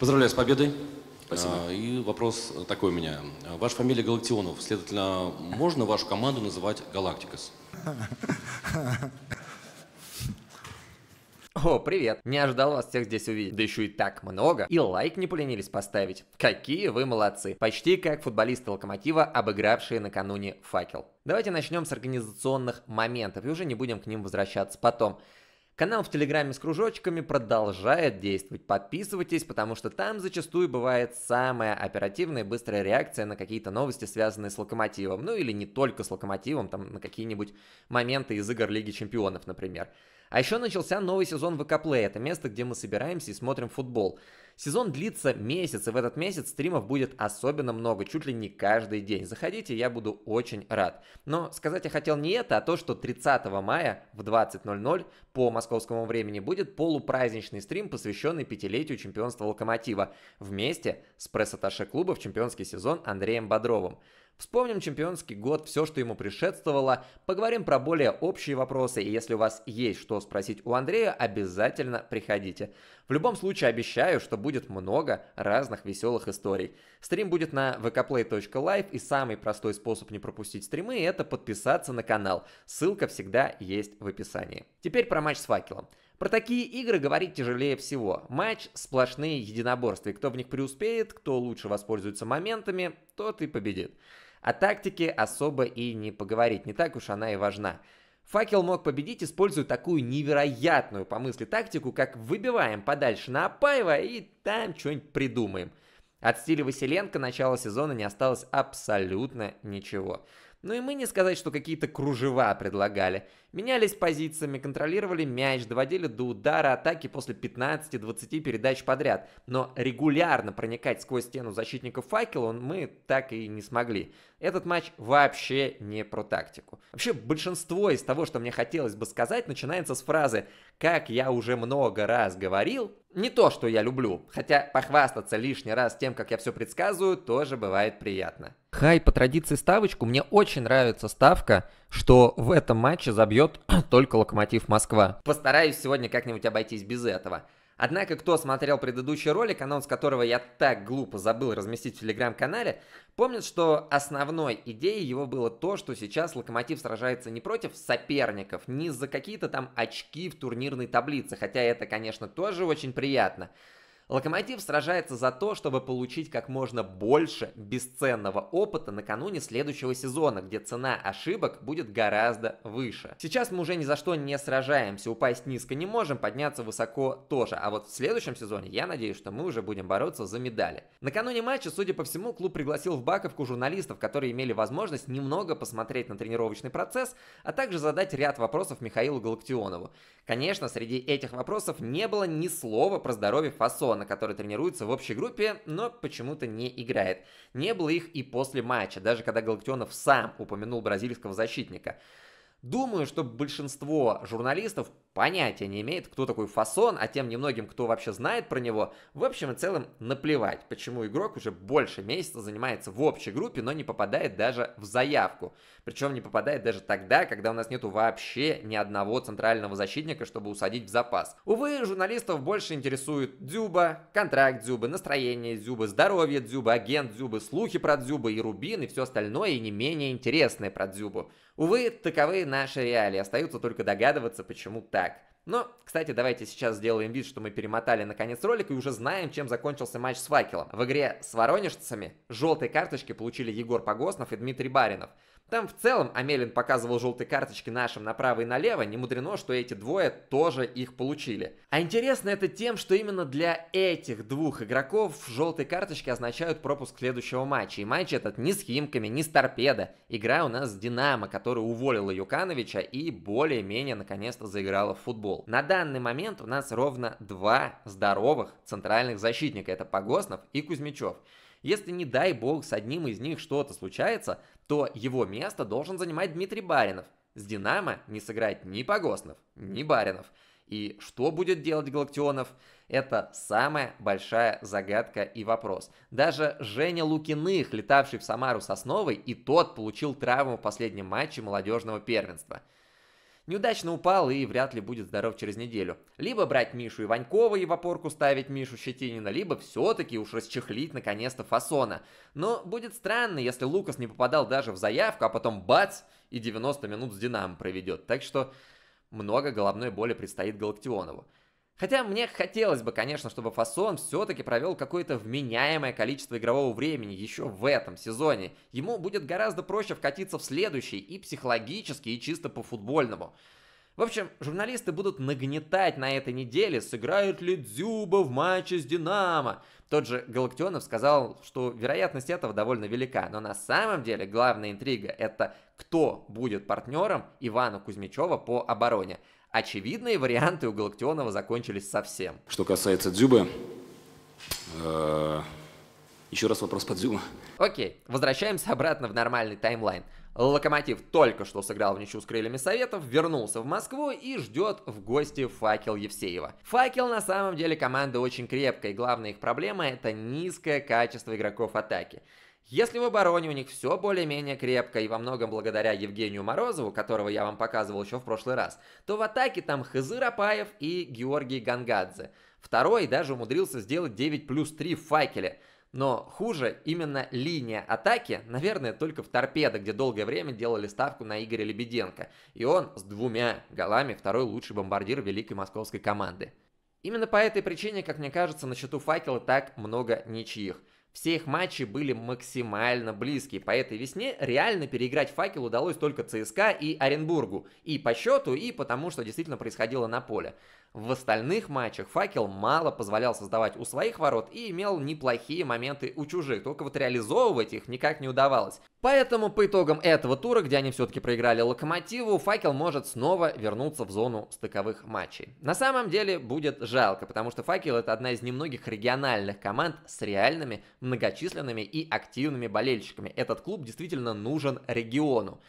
Поздравляю с победой. Спасибо. А, И вопрос такой у меня. Ваша фамилия Галактионов. Следовательно, можно вашу команду называть Галактикос? О, привет! Не ожидал вас всех здесь увидеть. Да еще и так много. И лайк не поленились поставить. Какие вы молодцы. Почти как футболисты Локомотива, обыгравшие накануне факел. Давайте начнем с организационных моментов и уже не будем к ним возвращаться потом. Канал в Телеграме с кружочками продолжает действовать. Подписывайтесь, потому что там зачастую бывает самая оперативная и быстрая реакция на какие-то новости, связанные с Локомотивом. Ну или не только с Локомотивом, там на какие-нибудь моменты из игр Лиги Чемпионов, например. А еще начался новый сезон ВК Play. Это место, где мы собираемся и смотрим футбол. Сезон длится месяц, и в этот месяц стримов будет особенно много, чуть ли не каждый день. Заходите, я буду очень рад. Но сказать я хотел не это, а то, что 30 мая в 20.00 по московскому времени будет полупраздничный стрим, посвященный пятилетию чемпионства Локомотива, вместе с пресс-атташе клуба в чемпионский сезон Андреем Бодровым. Вспомним чемпионский год, все, что ему предшествовало, поговорим про более общие вопросы, и если у вас есть что спросить у Андрея, обязательно приходите. В любом случае обещаю, что будет много разных веселых историй. Стрим будет на vkplay.live, и самый простой способ не пропустить стримы – это подписаться на канал. Ссылка всегда есть в описании. Теперь про матч с факелом. Про такие игры говорить тяжелее всего. Матч – сплошные единоборства, и кто в них преуспеет, кто лучше воспользуется моментами, тот и победит. О тактике особо и не поговорить, не так уж она и важна. Факел мог победить, используя такую невероятную по мысли тактику, как выбиваем подальше на Апаева и там что-нибудь придумаем. От стиля Василенко начала сезона не осталось абсолютно ничего. Ну и мы не сказать, что какие-то кружева предлагали. Менялись позициями, контролировали мяч, доводили до удара атаки после 15-20 передач подряд. Но регулярно проникать сквозь стену защитников факела мы так и не смогли. Этот матч вообще не про тактику. Вообще большинство из того, что мне хотелось бы сказать, начинается с фразы «Как я уже много раз говорил», не то, что я люблю, хотя похвастаться лишний раз тем, как я все предсказываю, тоже бывает приятно. Хай, по традиции ставочку, мне очень нравится ставка, что в этом матче забьет только Локомотив Москва. Постараюсь сегодня как-нибудь обойтись без этого. Однако, кто смотрел предыдущий ролик, анонс которого я так глупо забыл разместить в телеграм-канале, помнит, что основной идеей его было то, что сейчас Локомотив сражается не против соперников, не за какие-то там очки в турнирной таблице, хотя это, конечно, тоже очень приятно. Локомотив сражается за то, чтобы получить как можно больше бесценного опыта накануне следующего сезона, где цена ошибок будет гораздо выше. Сейчас мы уже ни за что не сражаемся, упасть низко не можем, подняться высоко тоже. А вот в следующем сезоне я надеюсь, что мы уже будем бороться за медали. Накануне матча, судя по всему, клуб пригласил в Баковку журналистов, которые имели возможность немного посмотреть на тренировочный процесс, а также задать ряд вопросов Михаилу Галактионову. Конечно, среди этих вопросов не было ни слова про здоровье Фасона, который тренируется в общей группе, но почему-то не играет. Не было их и после матча, даже когда Галактионов сам упомянул бразильского защитника. Думаю, что большинство журналистов понятия не имеет, кто такой Фасон, а тем немногим, кто вообще знает про него, в общем и целом наплевать, почему игрок уже больше месяца занимается в общей группе, но не попадает даже в заявку. Причем не попадает даже тогда, когда у нас нету вообще ни одного центрального защитника, чтобы усадить в запас. Увы, журналистов больше интересует Дзюба, контракт Дзюбы, настроение Дзюбы, здоровье Дзюбы, агент Дзюбы, слухи про Дзюбы и Рубин и все остальное, и не менее интересное про Дзюбу. Увы, таковы наши реалии, остается только догадываться, почему так. Но, кстати, давайте сейчас сделаем вид, что мы перемотали на конец ролика и уже знаем, чем закончился матч с Факелом. В игре с воронежцами желтые карточки получили Егор Погоснов и Дмитрий Баринов. Там в целом Амелин показывал желтые карточки нашим направо и налево, не мудрено, что эти двое тоже их получили. А интересно это тем, что именно для этих двух игроков желтые карточки означают пропуск следующего матча. И матч этот не с Химками, не с Торпедо. Игра у нас с Динамо, который уволила Юкановича и более-менее наконец-то заиграла в футбол. На данный момент у нас ровно два здоровых центральных защитника. Это Погоснов и Кузьмичев. Если, не дай бог, с одним из них что-то случается, то его место должен занимать Дмитрий Баринов. С «Динамо» не сыграет ни Погоснов, ни Баринов. И что будет делать Галактионов? Это самая большая загадка и вопрос. Даже Женя Лукиных, летавший в Самару с Основой, и тот получил травму в последнем матче молодежного первенства. Неудачно упал и вряд ли будет здоров через неделю. Либо брать Мишу Иванькова и в опорку ставить Мишу Щетинина, либо все-таки уж расчехлить наконец-то фасона. Но будет странно, если Лукас не попадал даже в заявку, а потом бац, и 90 минут с Динамо проведет. Так что много головной боли предстоит Галактионову. Хотя мне хотелось бы, конечно, чтобы Фасон все-таки провел какое-то вменяемое количество игрового времени еще в этом сезоне. Ему будет гораздо проще вкатиться в следующий и психологически, и чисто по-футбольному. В общем, журналисты будут нагнетать на этой неделе, сыграет ли Дзюба в матче с Динамо. Тот же Галактионов сказал, что вероятность этого довольно велика, но на самом деле главная интрига это кто будет партнером Ивана Кузьмичева по обороне. Очевидные варианты у Галактионова закончились совсем. Что касается Дзюбы, э, еще раз вопрос по Дзюбу. Окей, возвращаемся обратно в нормальный таймлайн. Локомотив только что сыграл в ничью с крыльями Советов, вернулся в Москву и ждет в гости факел Евсеева. Факел на самом деле команда очень крепкая, и главная их проблема это низкое качество игроков атаки. Если в обороне у них все более-менее крепко и во многом благодаря Евгению Морозову, которого я вам показывал еще в прошлый раз, то в атаке там Хызыр Апаев и Георгий Гангадзе. Второй даже умудрился сделать 9 плюс 3 в факеле. Но хуже именно линия атаки, наверное, только в торпедо, где долгое время делали ставку на Игоря Лебеденко. И он с двумя голами второй лучший бомбардир великой московской команды. Именно по этой причине, как мне кажется, на счету факела так много ничьих. Все их матчи были максимально близкие. По этой весне реально переиграть факел удалось только ЦСКА и Оренбургу. И по счету, и потому, что действительно происходило на поле. В остальных матчах Факел мало позволял создавать у своих ворот и имел неплохие моменты у чужих, только вот реализовывать их никак не удавалось. Поэтому по итогам этого тура, где они все-таки проиграли Локомотиву, Факел может снова вернуться в зону стыковых матчей. На самом деле будет жалко, потому что Факел это одна из немногих региональных команд с реальными, многочисленными и активными болельщиками. Этот клуб действительно нужен региону.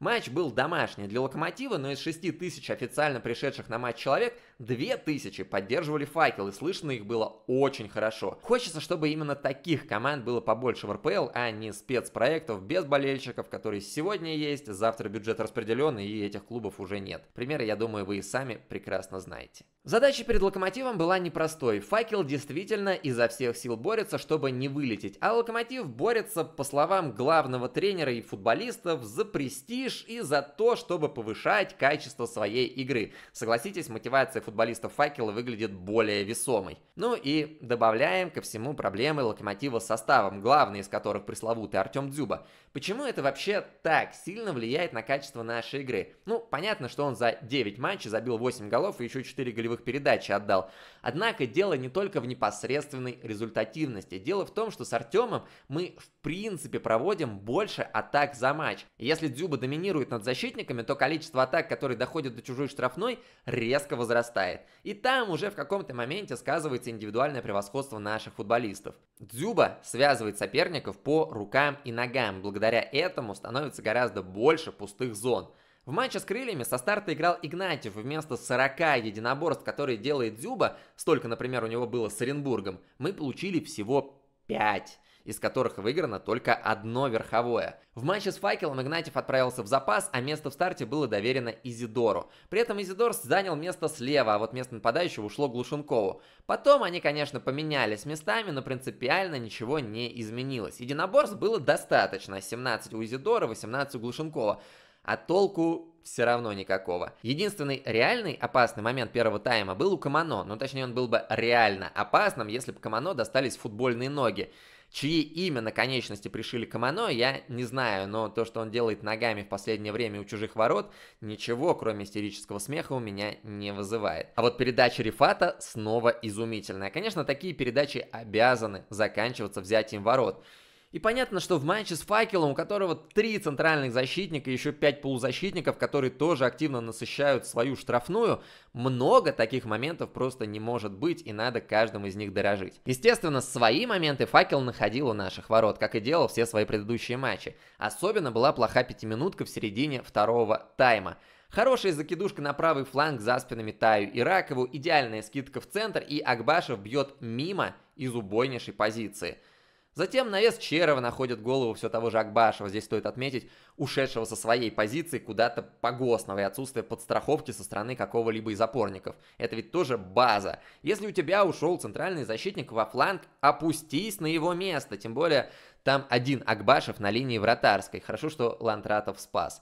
Матч был домашний для Локомотива, но из 6 тысяч официально пришедших на матч человек, 2 тысячи поддерживали факел, и слышно их было очень хорошо. Хочется, чтобы именно таких команд было побольше в РПЛ, а не спецпроектов без болельщиков, которые сегодня есть, завтра бюджет распределен, и этих клубов уже нет. Примеры, я думаю, вы и сами прекрасно знаете. Задача перед Локомотивом была непростой. Факел действительно изо всех сил борется, чтобы не вылететь, а Локомотив борется, по словам главного тренера и футболистов, за престиж и за то, чтобы повышать качество своей игры. Согласитесь, мотивация футболистов Факела выглядит более весомой. Ну и добавляем ко всему проблемы Локомотива с составом, главный из которых пресловутый Артем Дзюба. Почему это вообще так сильно влияет на качество нашей игры? Ну, понятно, что он за 9 матчей забил 8 голов и еще 4 голевых передачи отдал. Однако дело не только в непосредственной результативности. Дело в том, что с Артемом мы в принципе проводим больше атак за матч. Если Дзюба доминирует над защитниками, то количество атак, которые доходят до чужой штрафной, резко возрастает. И там уже в каком-то моменте сказывается индивидуальное превосходство наших футболистов. Дзюба связывает соперников по рукам и ногам. Благодаря этому становится гораздо больше пустых зон. В матче с крыльями со старта играл Игнатьев вместо 40 единоборств, которые делает Дзюба, столько, например, у него было с Оренбургом, мы получили всего 5 из которых выиграно только одно верховое. В матче с Факелом Игнатьев отправился в запас, а место в старте было доверено Изидору. При этом Изидор занял место слева, а вот место нападающего ушло Глушенкову. Потом они, конечно, поменялись местами, но принципиально ничего не изменилось. Единоборств было достаточно, 17 у Изидора, 18 у Глушенкова а толку все равно никакого. Единственный реальный опасный момент первого тайма был у Камано, ну точнее он был бы реально опасным, если бы Камано достались футбольные ноги. Чьи именно конечности пришили Камано, я не знаю, но то, что он делает ногами в последнее время у чужих ворот, ничего, кроме истерического смеха, у меня не вызывает. А вот передача Рифата снова изумительная. Конечно, такие передачи обязаны заканчиваться взятием ворот. И понятно, что в матче с Факелом, у которого три центральных защитника и еще пять полузащитников, которые тоже активно насыщают свою штрафную, много таких моментов просто не может быть, и надо каждому из них дорожить. Естественно, свои моменты Факел находил у наших ворот, как и делал все свои предыдущие матчи. Особенно была плоха пятиминутка в середине второго тайма. Хорошая закидушка на правый фланг за спинами Таю и Ракову, идеальная скидка в центр, и Акбашев бьет мимо из убойнейшей позиции – Затем навес Черова находит голову все того же Акбашева. Здесь стоит отметить ушедшего со своей позиции куда-то погостного и отсутствие подстраховки со стороны какого-либо из опорников. Это ведь тоже база. Если у тебя ушел центральный защитник во фланг, опустись на его место. Тем более там один Акбашев на линии вратарской. Хорошо, что Лантратов спас.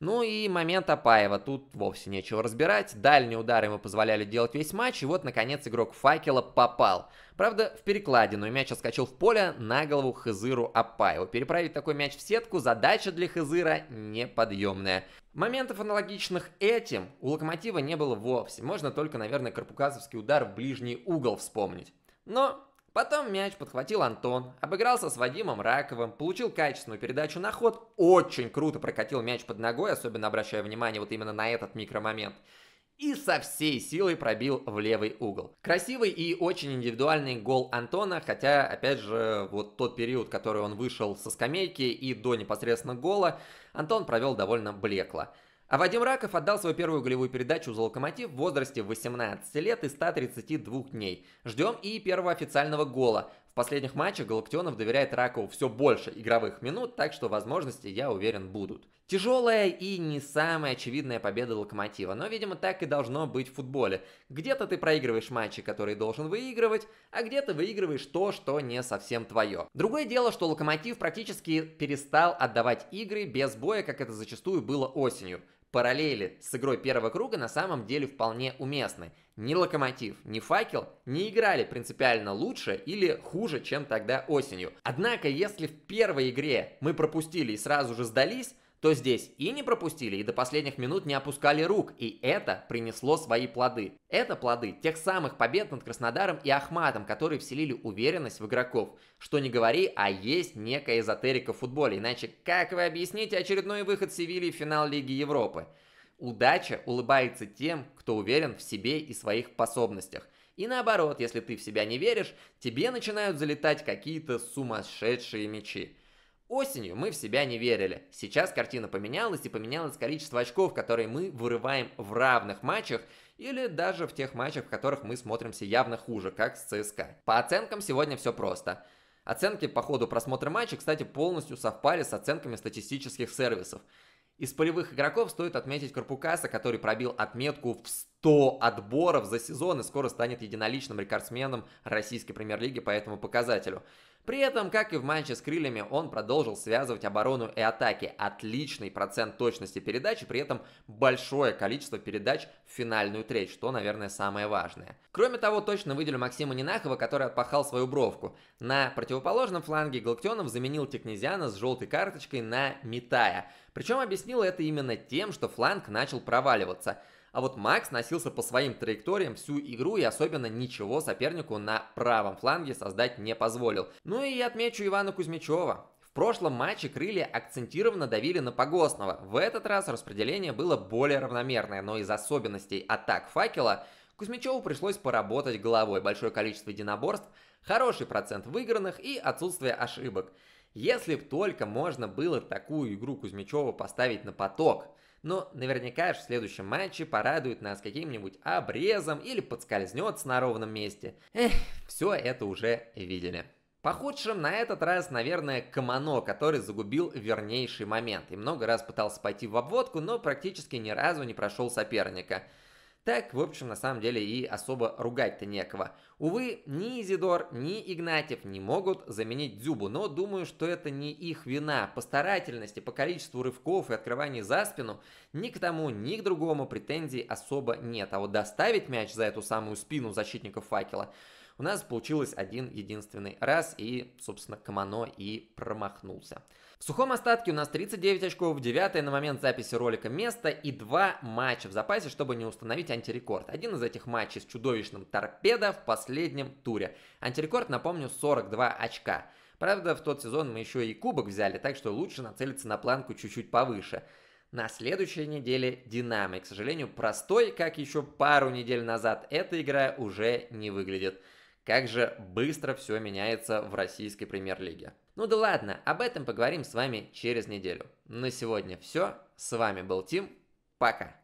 Ну и момент Апаева, тут вовсе нечего разбирать. Дальние удары ему позволяли делать весь матч, и вот, наконец, игрок Факела попал. Правда, в перекладину, и мяч отскочил в поле на голову Хызыру Апаеву. Переправить такой мяч в сетку задача для Хызыра неподъемная. Моментов аналогичных этим у Локомотива не было вовсе. Можно только, наверное, карпуказовский удар в ближний угол вспомнить. Но Потом мяч подхватил Антон, обыгрался с Вадимом Раковым, получил качественную передачу на ход, очень круто прокатил мяч под ногой, особенно обращая внимание вот именно на этот микромомент и со всей силой пробил в левый угол. Красивый и очень индивидуальный гол Антона, хотя, опять же, вот тот период, который он вышел со скамейки и до непосредственно гола, Антон провел довольно блекло. А Вадим Раков отдал свою первую голевую передачу за «Локомотив» в возрасте 18 лет и 132 дней. Ждем и первого официального гола. В последних матчах Галактионов доверяет Ракову все больше игровых минут, так что возможности, я уверен, будут. Тяжелая и не самая очевидная победа Локомотива, но, видимо, так и должно быть в футболе. Где-то ты проигрываешь матчи, которые должен выигрывать, а где-то выигрываешь то, что не совсем твое. Другое дело, что Локомотив практически перестал отдавать игры без боя, как это зачастую было осенью. Параллели с игрой первого круга на самом деле вполне уместны. Ни Локомотив, ни Факел не играли принципиально лучше или хуже, чем тогда осенью. Однако, если в первой игре мы пропустили и сразу же сдались, то здесь и не пропустили, и до последних минут не опускали рук, и это принесло свои плоды. Это плоды тех самых побед над Краснодаром и Ахматом, которые вселили уверенность в игроков. Что не говори, а есть некая эзотерика в футболе, иначе как вы объясните очередной выход Севильи в финал Лиги Европы? Удача улыбается тем, кто уверен в себе и своих способностях. И наоборот, если ты в себя не веришь, тебе начинают залетать какие-то сумасшедшие мечи. Осенью мы в себя не верили. Сейчас картина поменялась и поменялось количество очков, которые мы вырываем в равных матчах или даже в тех матчах, в которых мы смотримся явно хуже, как с ЦСКА. По оценкам сегодня все просто. Оценки по ходу просмотра матча, кстати, полностью совпали с оценками статистических сервисов. Из полевых игроков стоит отметить Карпукаса, который пробил отметку в 100 отборов за сезон и скоро станет единоличным рекордсменом российской премьер-лиги по этому показателю. При этом, как и в матче с крыльями, он продолжил связывать оборону и атаки. Отличный процент точности передачи, при этом большое количество передач в финальную треть, что, наверное, самое важное. Кроме того, точно выделю Максима Нинахова, который отпахал свою бровку. На противоположном фланге Галактионов заменил Текнезиана с желтой карточкой на Митая. Причем объяснил это именно тем, что фланг начал проваливаться – а вот Макс носился по своим траекториям всю игру и особенно ничего сопернику на правом фланге создать не позволил. Ну и отмечу Ивана Кузьмичева. В прошлом матче крылья акцентированно давили на Погосного. В этот раз распределение было более равномерное, но из особенностей атак факела Кузьмичеву пришлось поработать головой. Большое количество единоборств, хороший процент выигранных и отсутствие ошибок. Если б только можно было такую игру Кузьмичева поставить на поток – но наверняка же в следующем матче порадует нас каким-нибудь обрезом или подскользнется на ровном месте. Эх, все это уже видели. По худшим на этот раз, наверное, Камано, который загубил вернейший момент и много раз пытался пойти в обводку, но практически ни разу не прошел соперника. Так, в общем, на самом деле и особо ругать-то некого. Увы, ни Изидор, ни Игнатьев не могут заменить Дзюбу, но думаю, что это не их вина. По старательности, по количеству рывков и открываний за спину ни к тому, ни к другому претензий особо нет. А вот доставить мяч за эту самую спину защитников факела у нас получилось один единственный раз, и, собственно, Камано и промахнулся. В сухом остатке у нас 39 очков, 9 на момент записи ролика место и два матча в запасе, чтобы не установить антирекорд. Один из этих матчей с чудовищным торпедо в последнем туре. Антирекорд, напомню, 42 очка. Правда, в тот сезон мы еще и кубок взяли, так что лучше нацелиться на планку чуть-чуть повыше. На следующей неделе Динамо. И, к сожалению, простой, как еще пару недель назад, эта игра уже не выглядит. Как же быстро все меняется в российской премьер-лиге. Ну да ладно, об этом поговорим с вами через неделю. На сегодня все. С вами был Тим. Пока.